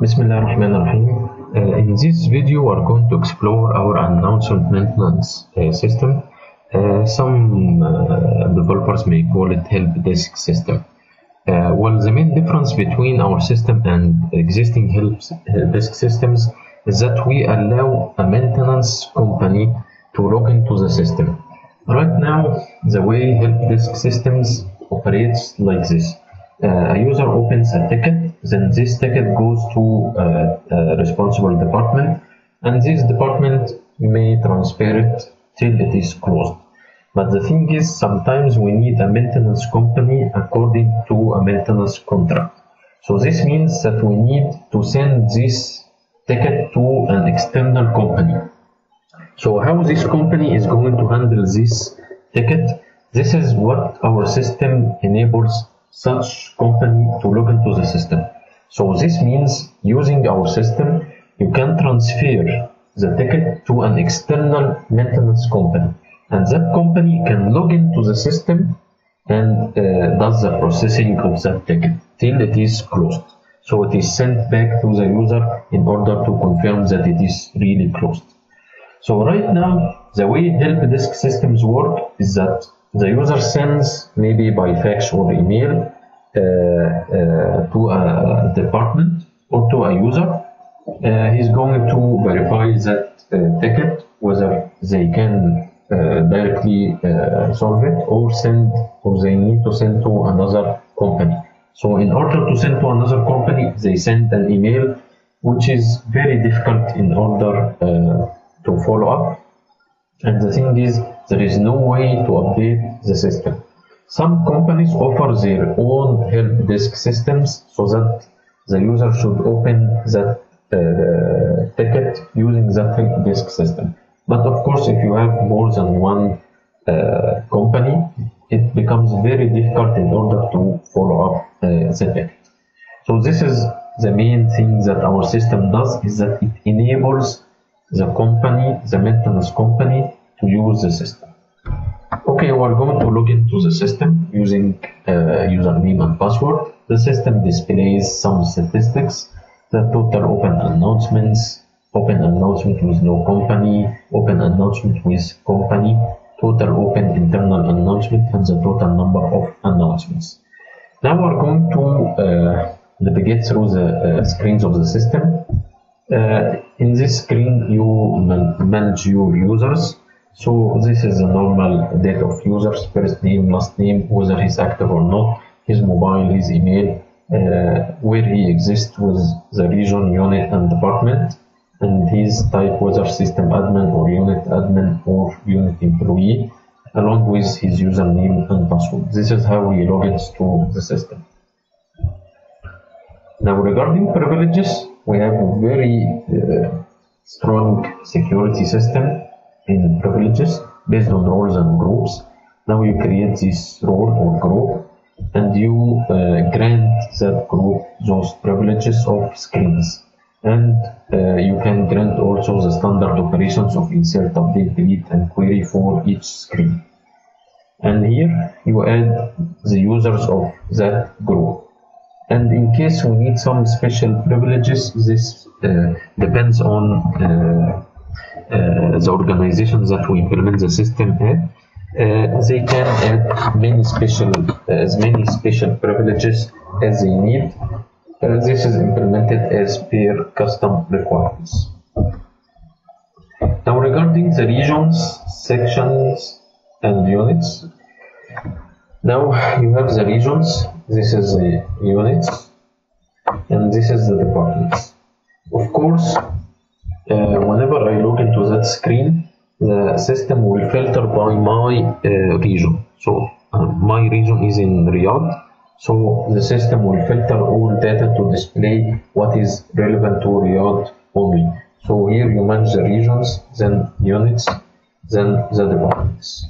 Bismillah ar-Rahman. Uh, in this video, we're going to explore our announcement maintenance uh, system. Uh, some uh, developers may call it help desk system. Uh, well, the main difference between our system and existing help help desk systems is that we allow a maintenance company to log into the system. Right now, the way help desk systems operates like this. Uh, a user opens a ticket, then this ticket goes to uh, a responsible department, and this department may transfer it till it is closed. But the thing is, sometimes we need a maintenance company according to a maintenance contract. So this means that we need to send this ticket to an external company. So how this company is going to handle this ticket? This is what our system enables such company to log into the system. So this means using our system, you can transfer the ticket to an external maintenance company. And that company can log into the system and uh, does the processing of that ticket till it is closed. So it is sent back to the user in order to confirm that it is really closed. So right now, the way help desk systems work is that the user sends maybe by fax or email uh, uh, to a department or to a user. Uh, he's going to verify that uh, ticket whether they can uh, directly uh, solve it or send or they need to send to another company. So in order to send to another company, they send an email, which is very difficult in order to follow up. And the thing is, there is no way to update the system. Some companies offer their own help desk systems so that the user should open that uh, ticket using that help desk system. But of course, if you have more than one uh, company, it becomes very difficult in order to follow up uh, the ticket. So this is the main thing that our system does is that it enables the company, the maintenance company, to use the system. Okay, we're going to log into the system using uh, username and password. The system displays some statistics, the total open announcements, open announcement with no company, open announcement with company, total open internal announcement, and the total number of announcements. Now we're going to uh, navigate through the uh, screens of the system. Uh, in this screen, you man manage your users. So this is the normal data of users, first name, last name, whether he's active or not, his mobile, his email, uh, where he exists with the region, unit, and department, and his type, whether system admin or unit admin or unit employee, along with his username and password. This is how he logins to the system. Now regarding privileges, we have a very uh, strong security system in privileges based on roles and groups. Now you create this role or group and you uh, grant that group those privileges of screens. And uh, you can grant also the standard operations of insert, update, delete, and query for each screen. And here you add the users of that group. And in case we need some special privileges, this uh, depends on uh, the organizations that we implement the system at. Uh, they can add many special, as many special privileges as they need. Uh, this is implemented as per custom requirements. Now regarding the regions, sections, and units, now you have the regions, this is the units, and this is the departments. Of course, uh, whenever I log into that screen, the system will filter by my uh, region. So uh, my region is in Riyadh, so the system will filter all data to display what is relevant to Riyadh only. So here you manage the regions, then units, then the departments.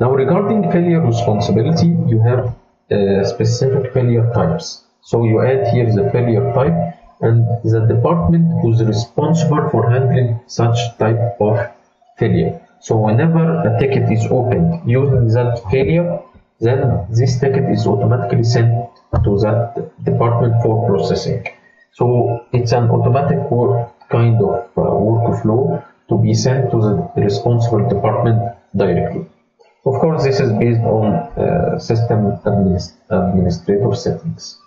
Now regarding failure responsibility, you have uh, specific failure types. So you add here the failure type and the department who's responsible for handling such type of failure. So whenever a ticket is opened using that failure, then this ticket is automatically sent to that department for processing. So it's an automatic work kind of uh, workflow to be sent to the responsible department directly. Of course, this is based on uh, system administ administrator settings.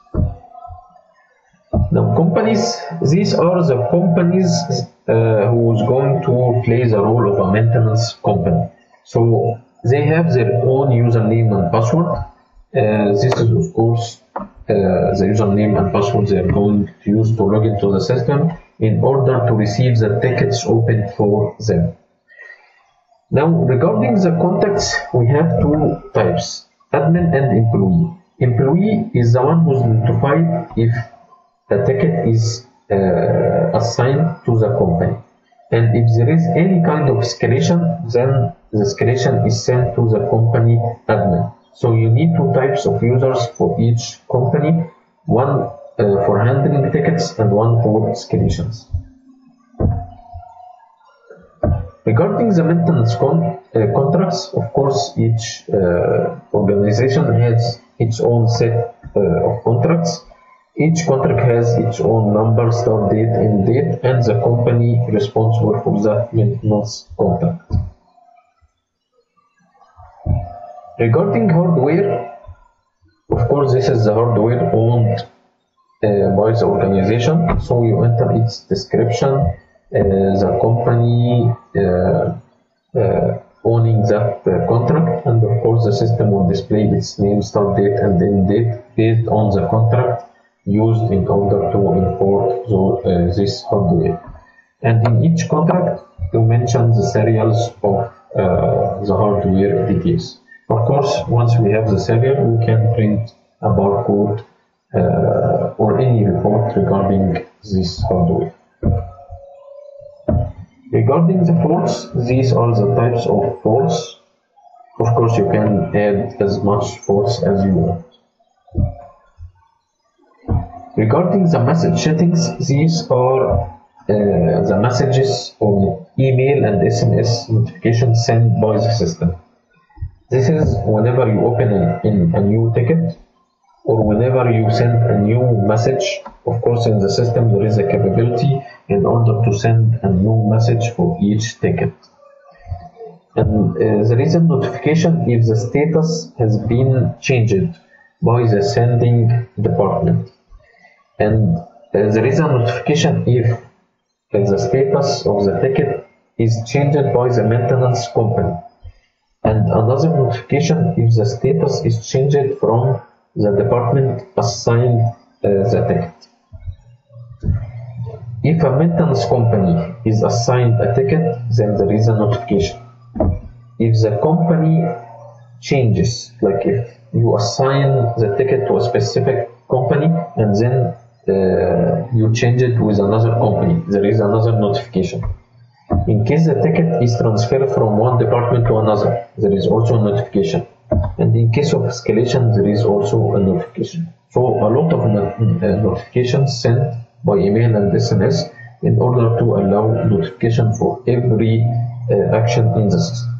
Now, companies, these are the companies uh, who is going to play the role of a maintenance company. So they have their own username and password. Uh, this is, of course, uh, the username and password they are going to use to log into the system in order to receive the tickets opened for them. Now, regarding the contacts, we have two types, admin and employee. Employee is the one who's notified if the ticket is uh, assigned to the company. And if there is any kind of escalation, then the escalation is sent to the company admin. So you need two types of users for each company, one uh, for handling tickets and one for escalations. Regarding the maintenance con uh, contracts, of course, each uh, organization has its own set uh, of contracts. Each contract has its own number, start date, end date, and the company responsible for that maintenance contract. Regarding hardware, of course, this is the hardware owned uh, by the organization. So you enter its description, uh, the company uh, uh, owning that uh, contract, and of course, the system will display its name, start date, and end date based on the contract used in order to import the, uh, this hardware. And in each contract, you mention the serials of uh, the hardware details. Of course, once we have the serial, we can print a barcode uh, or any report regarding this hardware. Regarding the faults, these are the types of faults. Of course, you can add as much faults as you want. Regarding the message settings, these are uh, the messages on email and SMS notifications sent by the system. This is whenever you open a, in a new ticket or whenever you send a new message. Of course, in the system there is a capability in order to send a new message for each ticket. And uh, there is a notification if the status has been changed by the sending department and there is a notification if the status of the ticket is changed by the maintenance company and another notification if the status is changed from the department assigned uh, the ticket. If a maintenance company is assigned a ticket, then there is a notification. If the company changes, like if you assign the ticket to a specific company and then uh, you change it with another company, there is another notification. In case the ticket is transferred from one department to another, there is also a notification. And in case of escalation, there is also a notification. So a lot of no uh, notifications sent by email and SMS in order to allow notification for every uh, action in the system.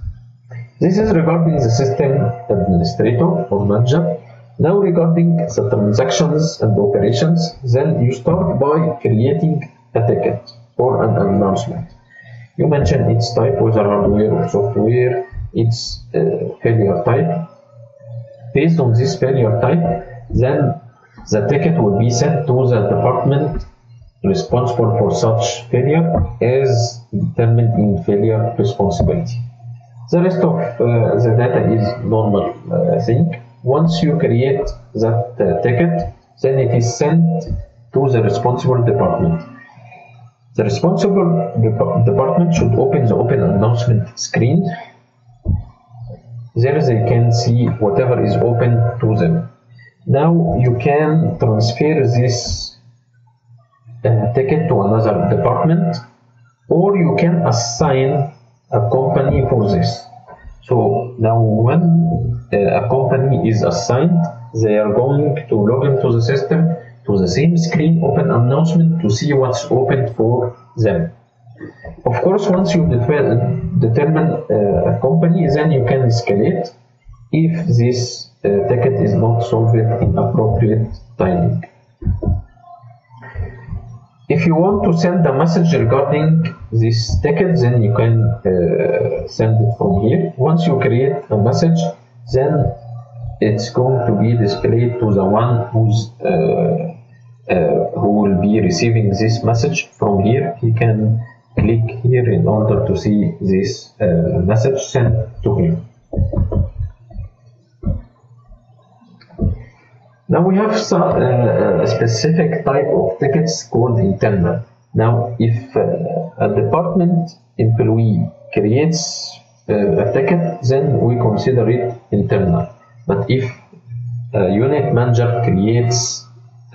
This is regarding the system administrator or manager. Now regarding the transactions and operations, then you start by creating a ticket or an announcement. You mention its type, whether hardware or software, its uh, failure type. Based on this failure type, then the ticket will be sent to the department responsible for such failure as determined in failure responsibility. The rest of uh, the data is normal uh, thing. Once you create that uh, ticket, then it is sent to the responsible department. The responsible dep- department should open the open announcement screen. There they can see whatever is open to them. Now you can transfer this uh, ticket to another department or you can assign a company for this. So now when a company is assigned, they are going to log into the system to the same screen open announcement to see what's open for them. Of course, once you determine, determine uh, a company, then you can escalate if this uh, ticket is not solved in appropriate timing. If you want to send a message regarding this ticket, then you can uh, send it from here. Once you create a message, then it's going to be displayed to the one who's uh, uh, who will be receiving this message from here. He can click here in order to see this uh, message sent to him. Now we have some, uh, a specific type of tickets called internal. Now, if uh, a department employee creates uh, a ticket, then we consider it internal. But if a unit manager creates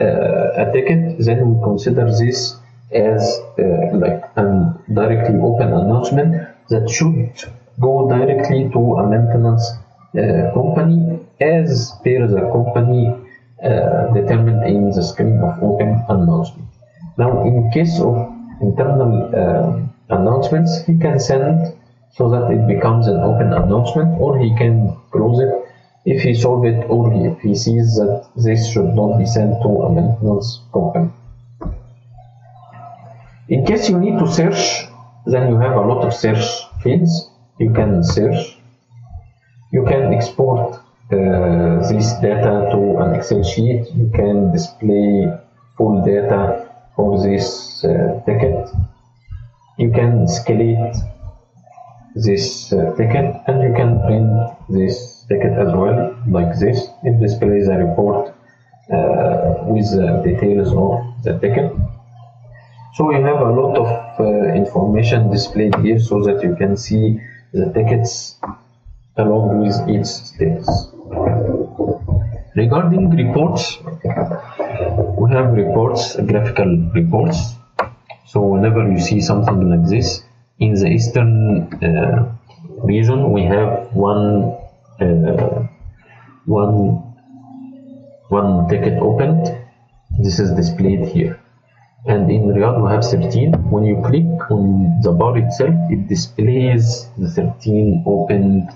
uh, a ticket, then we consider this as uh, like a directly open announcement that should go directly to a maintenance uh, company as per the company uh, determined in the screen of open announcement. Now, in case of internal uh, announcements, he can send so that it becomes an open announcement, or he can close it if he solve it, or if he sees that this should not be sent to a maintenance company. In case you need to search, then you have a lot of search fields. You can search. You can export this data to an Excel sheet. You can display full data for this uh, ticket. You can escalate this uh, ticket and you can print this ticket as well like this. It displays a report uh, with the details of the ticket. So you have a lot of uh, information displayed here so that you can see the tickets along with its status. Regarding reports, we have reports, graphical reports. So whenever you see something like this, in the eastern uh, region we have one uh, one one ticket opened. This is displayed here and in Riyadh we have 13 when you click on the bar itself it displays the 13 open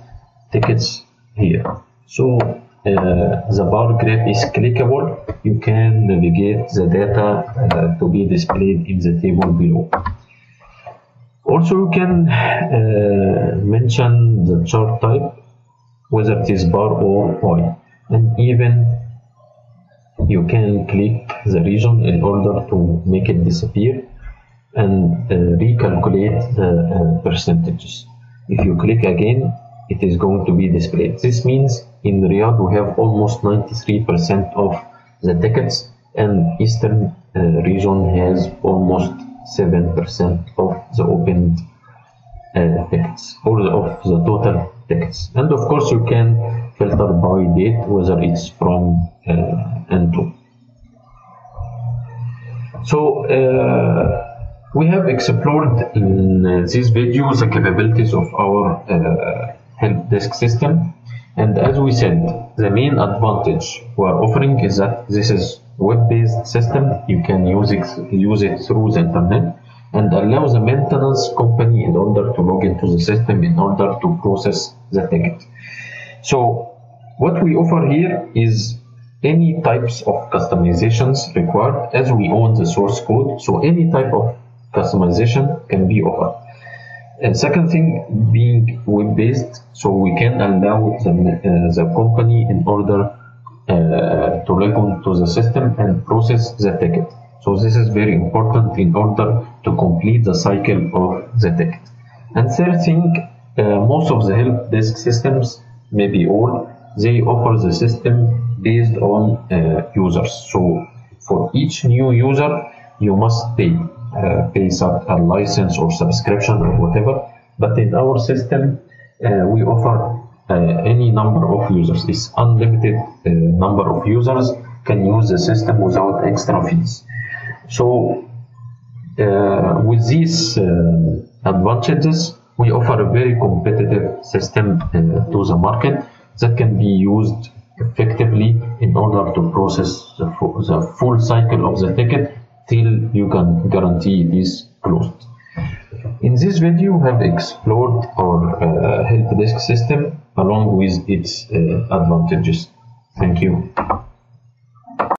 tickets here. So uh, the bar graph is clickable. You can navigate the data uh, to be displayed in the table below. Also you can uh, mention the chart type whether it is bar or oil, and even you can click the region in order to make it disappear and uh, recalculate the uh, percentages. If you click again, it is going to be displayed. This means in Riyadh we have almost 93% of the tickets and Eastern uh, region has almost 7% of the opened uh, tickets or the, of the total tickets. And of course you can filter by date whether it's from uh, N2. So uh, we have explored in uh, this video the capabilities of our uh, help desk system. And as we said the main advantage we are offering is that this is web-based system. You can use it use it through the internet and allow the maintenance company in order to log into the system in order to process the ticket. So what we offer here is any types of customizations required as we own the source code. So any type of customization can be offered and second thing being web based so we can allow the, uh, the company in order uh, to log on to the system and process the ticket. So this is very important in order to complete the cycle of the ticket. And third thing uh, most of the help desk systems maybe all they offer the system based on uh, users. So for each new user, you must pay, uh, pay sub, a license or subscription or whatever. But in our system, uh, we offer uh, any number of users. It's unlimited uh, number of users can use the system without extra fees. So uh, with these advantages, we offer a very competitive system to the market that can be used effectively in order to process the, the full cycle of the ticket till you can guarantee it is closed. In this video, we have explored our uh, help desk system along with its uh, advantages. Thank you.